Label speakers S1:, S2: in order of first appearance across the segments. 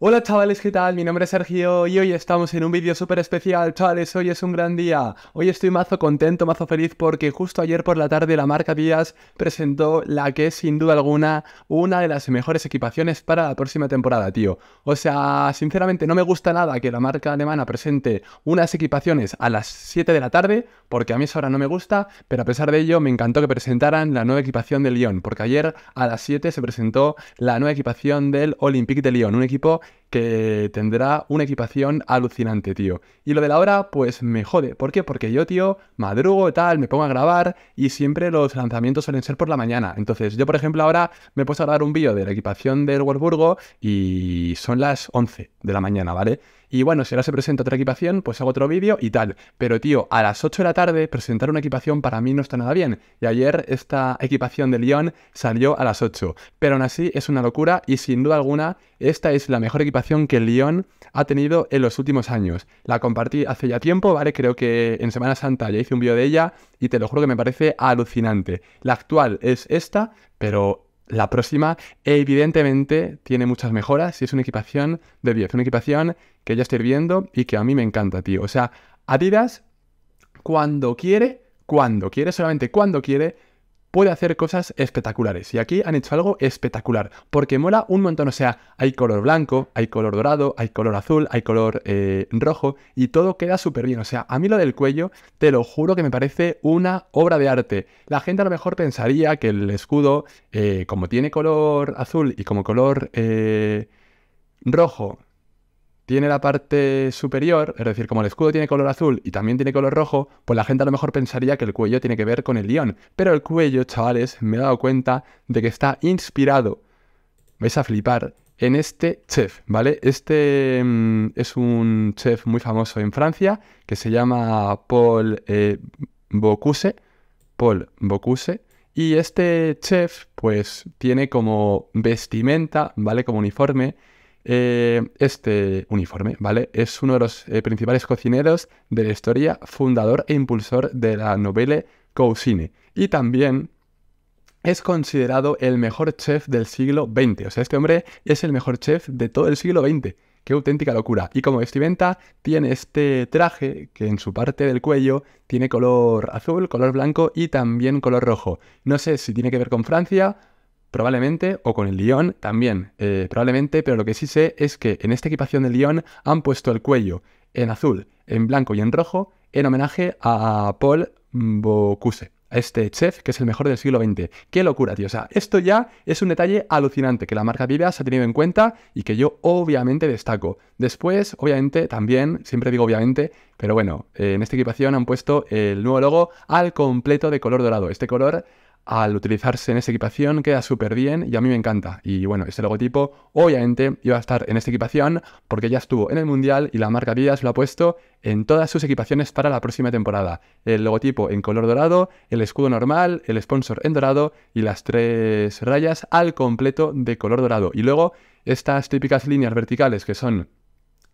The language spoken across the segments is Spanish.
S1: Hola chavales, ¿qué tal? Mi nombre es Sergio y hoy estamos en un vídeo súper especial, chavales, hoy es un gran día. Hoy estoy mazo contento, mazo feliz porque justo ayer por la tarde la marca Díaz presentó la que es sin duda alguna una de las mejores equipaciones para la próxima temporada, tío. O sea, sinceramente no me gusta nada que la marca alemana presente unas equipaciones a las 7 de la tarde, porque a mí esa hora no me gusta, pero a pesar de ello me encantó que presentaran la nueva equipación de Lyon, porque ayer a las 7 se presentó la nueva equipación del Olympique de Lyon, un equipo que tendrá una equipación alucinante, tío. Y lo de la hora, pues me jode. ¿Por qué? Porque yo, tío, madrugo, tal, me pongo a grabar y siempre los lanzamientos suelen ser por la mañana. Entonces, yo, por ejemplo, ahora me he puesto a grabar un vídeo de la equipación del Wolfsburgo y son las 11 de la mañana, ¿vale? Y bueno, si ahora se presenta otra equipación, pues hago otro vídeo y tal. Pero tío, a las 8 de la tarde presentar una equipación para mí no está nada bien. Y ayer esta equipación de Lyon salió a las 8. Pero aún así es una locura y sin duda alguna esta es la mejor equipación que Lyon ha tenido en los últimos años. La compartí hace ya tiempo, ¿vale? Creo que en Semana Santa ya hice un vídeo de ella y te lo juro que me parece alucinante. La actual es esta, pero la próxima, evidentemente, tiene muchas mejoras y es una equipación de 10. Una equipación que ya estoy viendo y que a mí me encanta, tío. O sea, Adidas, cuando quiere, cuando quiere, solamente cuando quiere, puede hacer cosas espectaculares. Y aquí han hecho algo espectacular, porque mola un montón. O sea, hay color blanco, hay color dorado, hay color azul, hay color eh, rojo, y todo queda súper bien. O sea, a mí lo del cuello, te lo juro que me parece una obra de arte. La gente a lo mejor pensaría que el escudo, eh, como tiene color azul y como color eh, rojo, tiene la parte superior, es decir, como el escudo tiene color azul y también tiene color rojo, pues la gente a lo mejor pensaría que el cuello tiene que ver con el león. Pero el cuello, chavales, me he dado cuenta de que está inspirado, vais a flipar, en este chef, ¿vale? Este mm, es un chef muy famoso en Francia que se llama Paul eh, Bocuse. Paul Bocuse. Y este chef, pues, tiene como vestimenta, ¿vale? Como uniforme eh, este uniforme, ¿vale? Es uno de los eh, principales cocineros de la historia, fundador e impulsor de la novela Cuisine. Y también es considerado el mejor chef del siglo XX. O sea, este hombre es el mejor chef de todo el siglo XX. Qué auténtica locura. Y como vestimenta, tiene este traje que en su parte del cuello tiene color azul, color blanco y también color rojo. No sé si tiene que ver con Francia Probablemente, o con el Lyon también, eh, probablemente, pero lo que sí sé es que en esta equipación del Lyon han puesto el cuello en azul, en blanco y en rojo en homenaje a Paul Bocuse, a este chef que es el mejor del siglo XX. ¡Qué locura, tío! O sea, esto ya es un detalle alucinante que la marca Adidas ha tenido en cuenta y que yo obviamente destaco. Después, obviamente, también, siempre digo obviamente, pero bueno, en esta equipación han puesto el nuevo logo al completo de color dorado. Este color al utilizarse en esta equipación queda súper bien y a mí me encanta. Y bueno, este logotipo obviamente iba a estar en esta equipación porque ya estuvo en el Mundial y la marca Adidas lo ha puesto en todas sus equipaciones para la próxima temporada. El logotipo en color dorado, el escudo normal, el sponsor en dorado y las tres rayas al completo de color dorado. Y luego estas típicas líneas verticales que son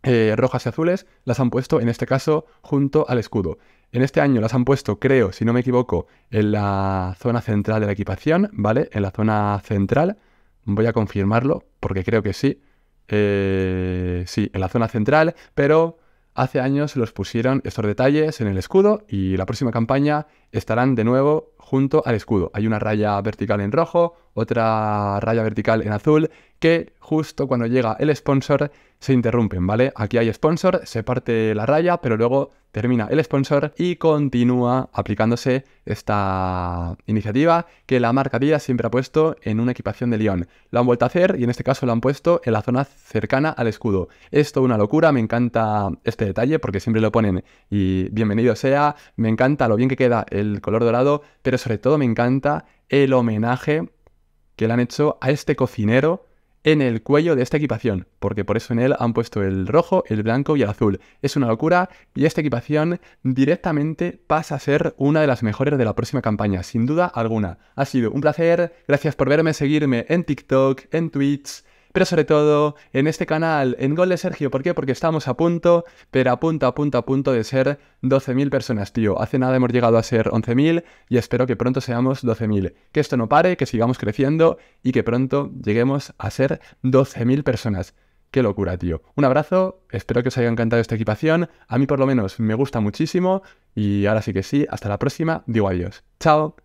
S1: eh, rojas y azules las han puesto en este caso junto al escudo. En este año las han puesto, creo, si no me equivoco, en la zona central de la equipación, ¿vale? En la zona central. Voy a confirmarlo porque creo que sí. Eh, sí, en la zona central, pero hace años los pusieron estos detalles en el escudo y la próxima campaña estarán de nuevo junto al escudo. Hay una raya vertical en rojo, otra raya vertical en azul, que justo cuando llega el sponsor se interrumpen, ¿vale? Aquí hay sponsor, se parte la raya, pero luego termina el sponsor y continúa aplicándose esta iniciativa que la marca Díaz siempre ha puesto en una equipación de Lyon. Lo han vuelto a hacer y en este caso lo han puesto en la zona cercana al escudo. Es toda una locura, me encanta este detalle porque siempre lo ponen y bienvenido sea, me encanta lo bien que queda el color dorado, pero sobre todo me encanta el homenaje que le han hecho a este cocinero en el cuello de esta equipación, porque por eso en él han puesto el rojo, el blanco y el azul. Es una locura y esta equipación directamente pasa a ser una de las mejores de la próxima campaña, sin duda alguna. Ha sido un placer, gracias por verme, seguirme en TikTok, en Twitch, pero sobre todo en este canal, en Gol de Sergio. ¿Por qué? Porque estamos a punto, pero a punto, a punto, a punto de ser 12.000 personas, tío. Hace nada hemos llegado a ser 11.000 y espero que pronto seamos 12.000. Que esto no pare, que sigamos creciendo y que pronto lleguemos a ser 12.000 personas. Qué locura, tío. Un abrazo, espero que os haya encantado esta equipación. A mí por lo menos me gusta muchísimo. Y ahora sí que sí, hasta la próxima. Digo adiós. Chao.